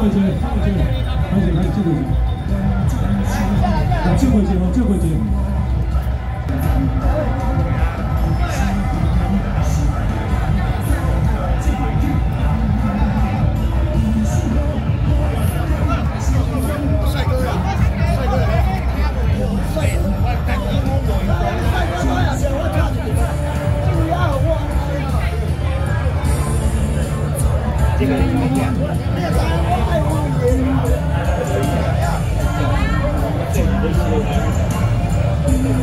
接回去，接回去，赶紧赶紧接回去，回去哦，接回去。帅哥呀，帅哥，你没点。Thank you.